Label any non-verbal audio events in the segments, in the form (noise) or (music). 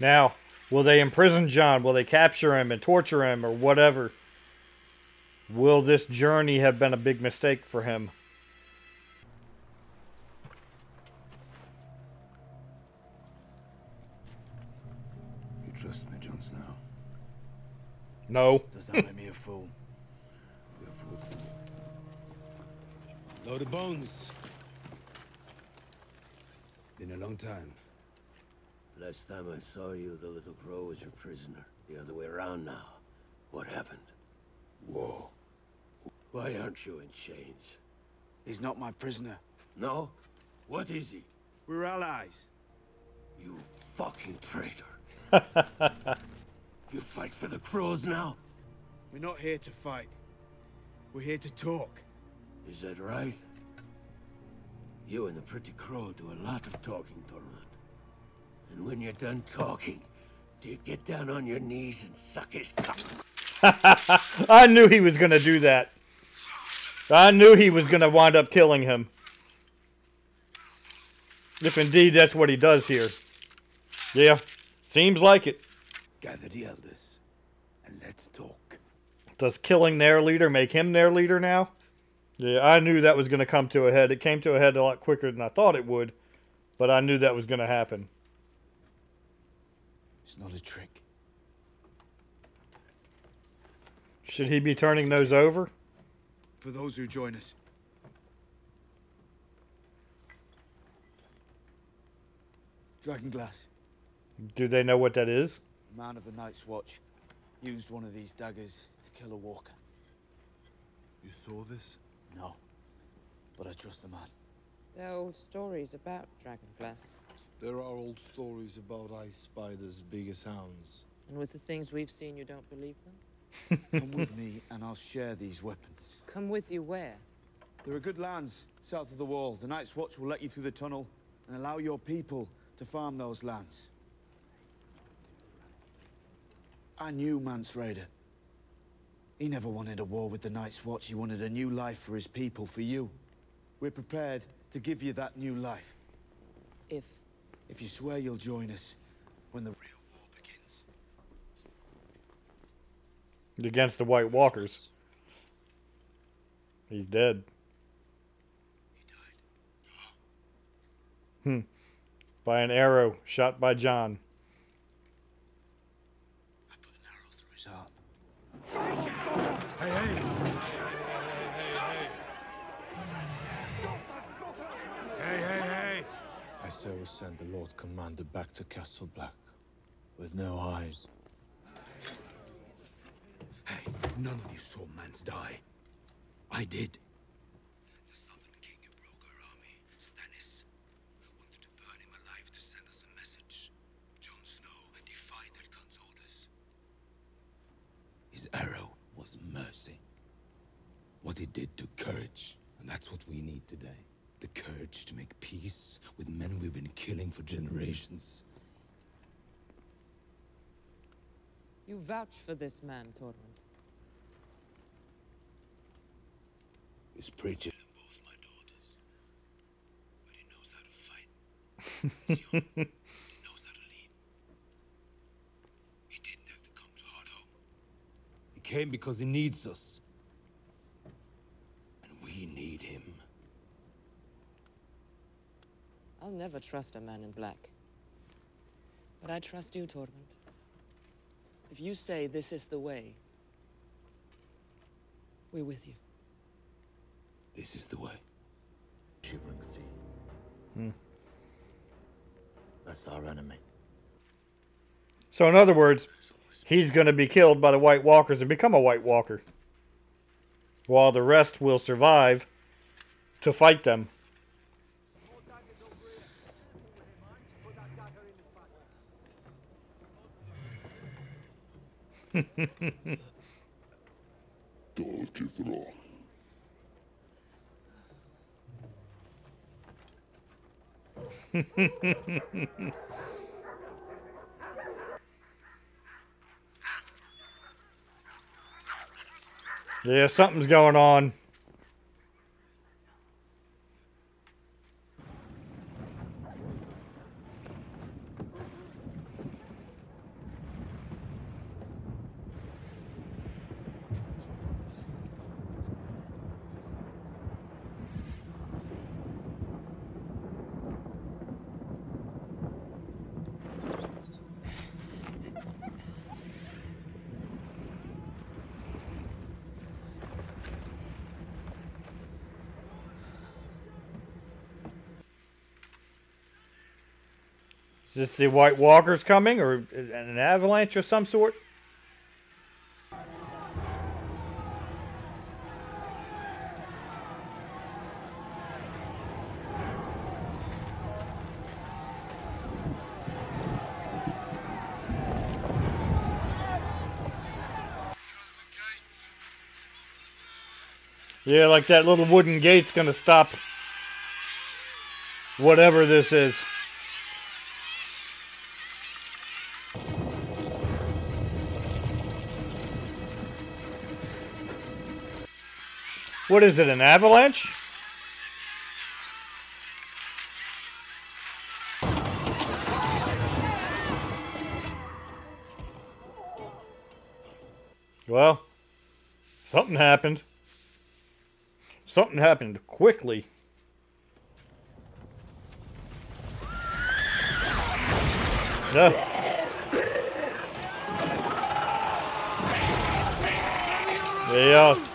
Now, will they imprison Jon? Will they capture him and torture him or whatever? Will this journey have been a big mistake for him? You trust me, Jon Snow? No. Does that make me a fool? You're a fool. Lord of Bones. Been a long time. Last time I saw you, the little crow was your prisoner. The other way around now. What happened? Whoa. Why aren't you in chains? He's not my prisoner. No? What is he? We're allies. You fucking traitor. (laughs) you fight for the crows now? We're not here to fight. We're here to talk. Is that right? You and the pretty crow do a lot of talking, Tormund. And when you're done talking, do you get down on your knees and suck his cock? (laughs) I knew he was going to do that. I knew he was going to wind up killing him. If indeed that's what he does here. Yeah, seems like it. Gather the elders and let's talk. Does killing their leader make him their leader now? Yeah, I knew that was going to come to a head. It came to a head a lot quicker than I thought it would, but I knew that was going to happen. It's not a trick. Should he be turning those over? For those who join us. Dragonglass, Do they know what that is? man of the Night's Watch, used one of these daggers to kill a walker. You saw this? No, but I trust the man. There are old stories about Dragonglass. There are old stories about ice spiders big as hounds. And with the things we've seen, you don't believe them? (laughs) Come with me and I'll share these weapons. Come with you where? There are good lands south of the wall. The Night's Watch will let you through the tunnel and allow your people to farm those lands. I knew Mance Rayder. He never wanted a war with the Night's Watch. He wanted a new life for his people, for you. We're prepared to give you that new life. If. If you swear you'll join us when the real war begins. Against the White Walkers. He's dead. He died. Hmm. By an arrow shot by Jon. I put an arrow through his heart. Hey, Hey, hey, hey! I say we send the Lord Commander back to Castle Black with no eyes. Hey, none of you saw Mance die. I did. The Southern King who broke our army, Stannis, wanted to burn him alive to send us a message. Jon Snow defied that Khan's orders. His arrow was mercy. What he did to courage, and that's what we need today. The courage to make peace with men we've been killing for generations. You vouch for this man, Tormund. His preacher. Both my daughters. But he knows how to fight. He's young. (laughs) he knows how to lead. He didn't have to come to Hardhome. He came because he needs us. And we need him. I'll never trust a man in black. But I trust you, Tormund. If you say this is the way, we're with you. This is the way. Shivering Sea. Hmm. That's our enemy. So in other words, he's going to be killed by the White Walkers and become a White Walker. While the rest will survive to fight them. (laughs) Yeah, something's going on. Is this the White Walkers coming, or an avalanche of some sort? Yeah, like that little wooden gate's gonna stop whatever this is. What is it, an avalanche? Well, something happened. Something happened quickly. Yeah. Yeah.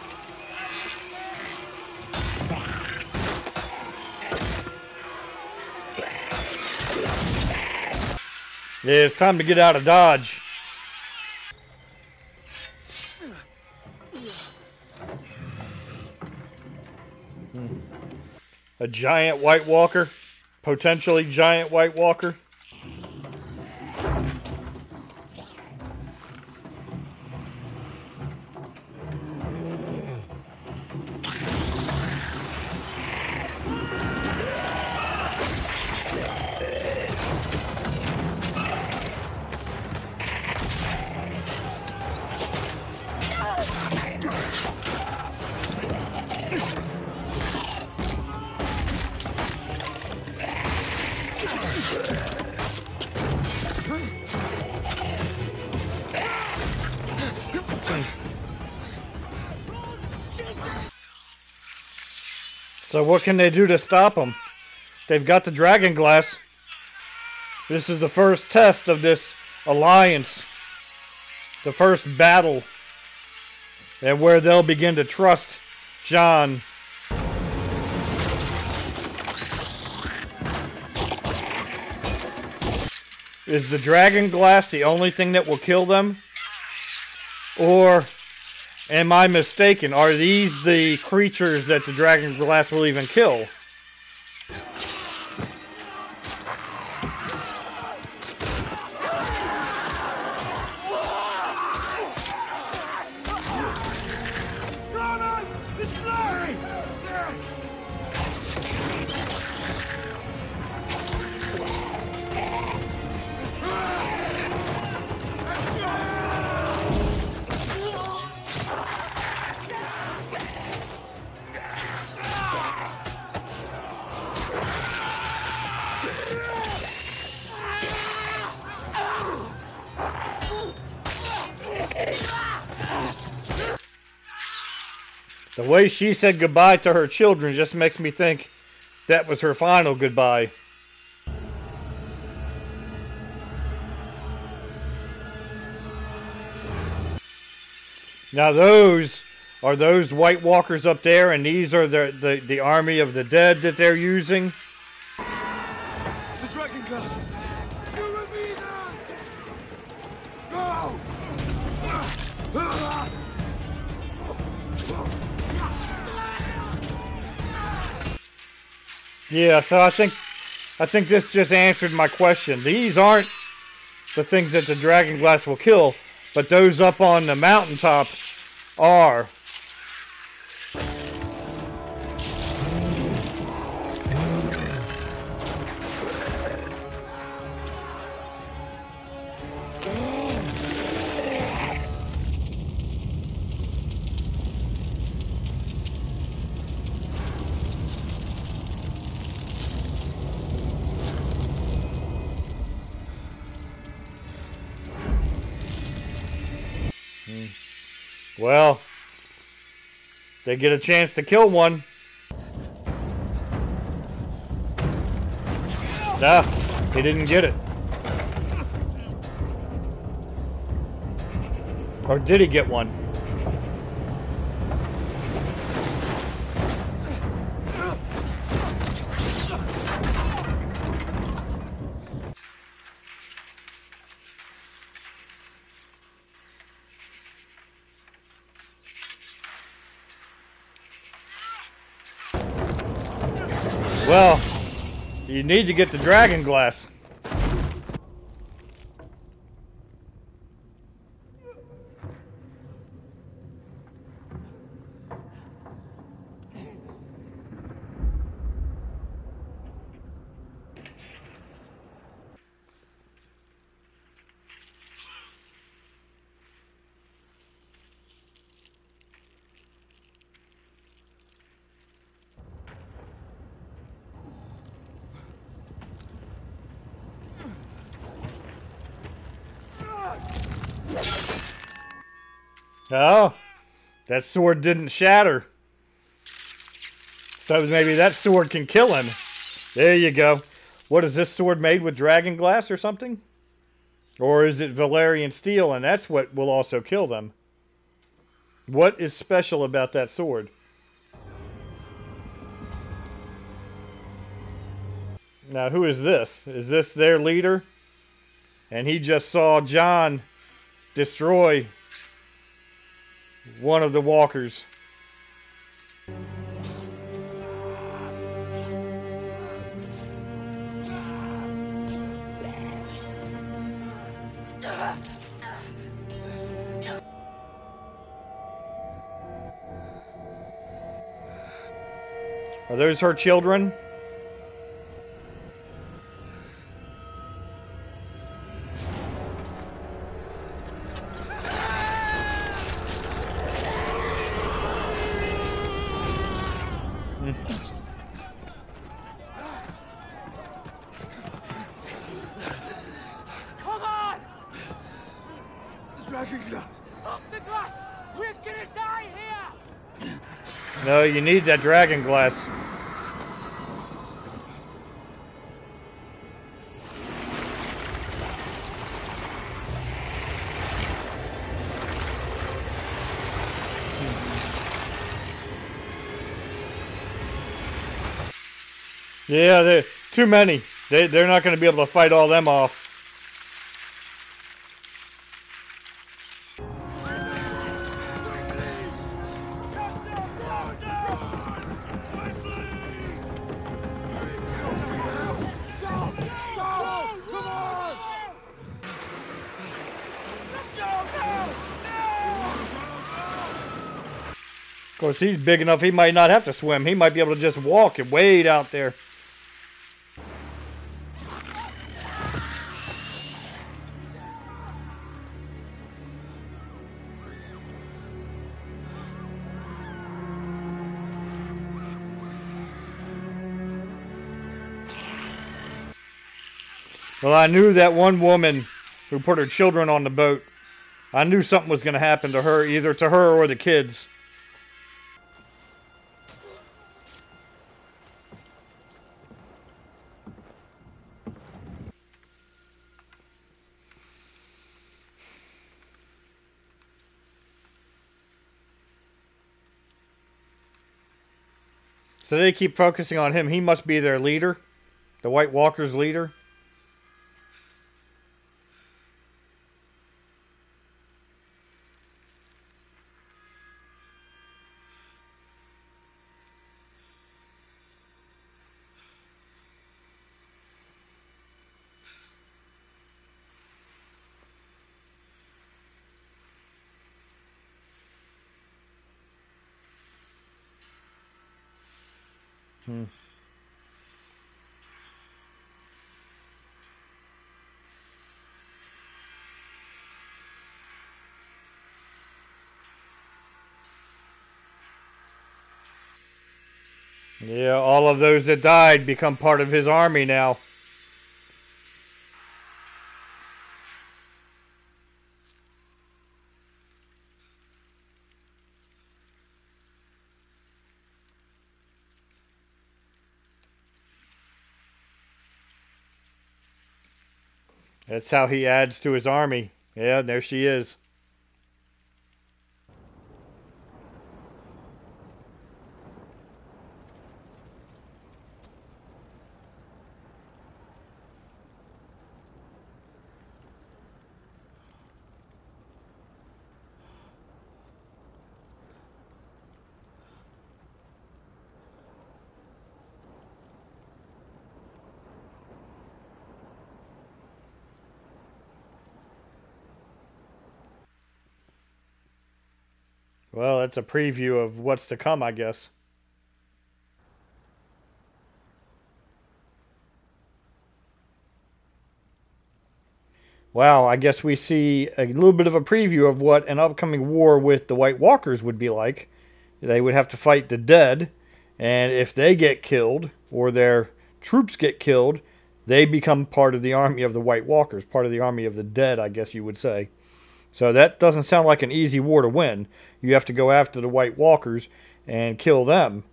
Yeah, it's time to get out of Dodge. Hmm. A giant White Walker. Potentially giant White Walker. So what can they do to stop them? They've got the dragon glass. This is the first test of this alliance. The first battle. And where they'll begin to trust Jon. Is the dragon glass the only thing that will kill them? Or Am I mistaken? Are these the creatures that the dragon glass will even kill? The way she said goodbye to her children just makes me think that was her final goodbye. Now those are those White Walkers up there, and these are the, the, the army of the dead that they're using. Yeah, so I think I think this just answered my question. These aren't the things that the dragon glass will kill, but those up on the mountaintop are. Well, they get a chance to kill one. Nah, he didn't get it. Or did he get one? Well, you need to get the dragon glass. Oh, that sword didn't shatter. So maybe that sword can kill him. There you go. What is this sword made with dragon glass or something? Or is it Valyrian steel and that's what will also kill them? What is special about that sword? Now, who is this? Is this their leader? And he just saw Jon destroy one of the walkers. Are those her children? No, you need that dragon glass. Yeah, they're too many. They, they're not going to be able to fight all them off. Course, he's big enough, he might not have to swim. He might be able to just walk and wade out there. Well, I knew that one woman who put her children on the boat. I knew something was going to happen to her, either to her or the kids. So they keep focusing on him. He must be their leader, the White Walker's leader. Hmm. Yeah, all of those that died become part of his army now. That's how he adds to his army. Yeah, there she is. Well, that's a preview of what's to come, I guess. Wow, I guess we see a little bit of a preview of what an upcoming war with the White Walkers would be like. They would have to fight the dead, and if they get killed, or their troops get killed, they become part of the army of the White Walkers, part of the army of the dead, I guess you would say. So that doesn't sound like an easy war to win. You have to go after the White Walkers and kill them.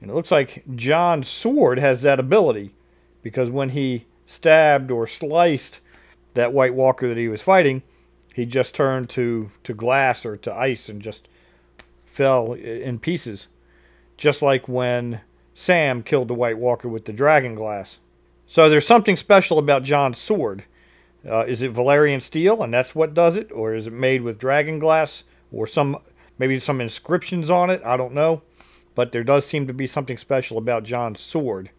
And it looks like Jon's sword has that ability, because when he stabbed or sliced that White Walker that he was fighting, he just turned to, to glass or to ice and just fell in pieces. Just like when Sam killed the White Walker with the dragon glass. So there's something special about Jon's sword. Uh, is it Valyrian steel and that's what does it? Or is it made with dragon glass? Or some maybe some inscriptions on it? I don't know. But there does seem to be something special about Jon's sword.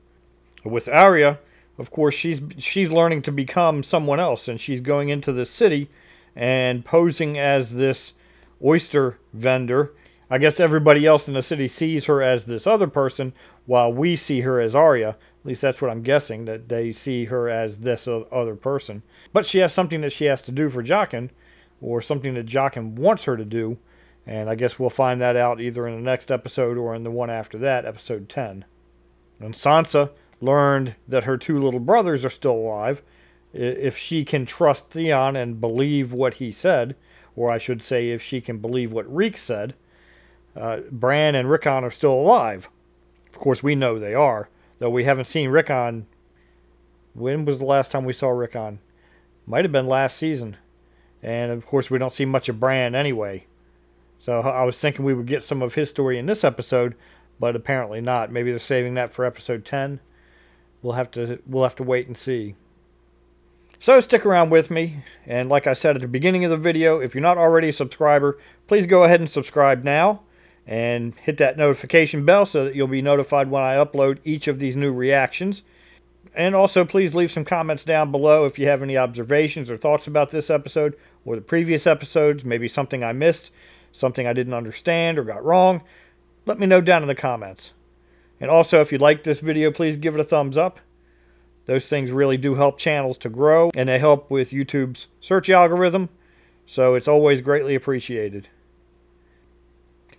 With Arya, of course, she's she's learning to become someone else, and she's going into the city and posing as this oyster vendor. I guess everybody else in the city sees her as this other person, while we see her as Arya. At least that's what I'm guessing, that they see her as this other person. But she has something that she has to do for Jaqen, or something that Jaqen wants her to do. And I guess we'll find that out either in the next episode or in the one after that, episode 10. And Sansa learned that her two little brothers are still alive, if she can trust Theon and believe what he said, or I should say, if she can believe what Reek said, uh, Bran and Rickon are still alive. Of course, we know they are, though we haven't seen Rickon. When was the last time we saw Rickon? Might have been last season. And of course, we don't see much of Bran anyway. So I was thinking we would get some of his story in this episode, but apparently not. Maybe they're saving that for episode 10 we'll have to we'll have to wait and see. So stick around with me, and like I said at the beginning of the video, if you're not already a subscriber, please go ahead and subscribe now, and hit that notification bell so that you'll be notified when I upload each of these new reactions. And also, please leave some comments down below if you have any observations or thoughts about this episode or the previous episodes, maybe something I missed, something I didn't understand or got wrong. Let me know down in the comments. And also, if you like this video, please give it a thumbs up. Those things really do help channels to grow, and they help with YouTube's search algorithm, so it's always greatly appreciated.